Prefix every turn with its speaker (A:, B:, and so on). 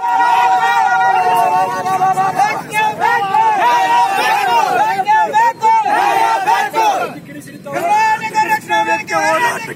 A: Yeah.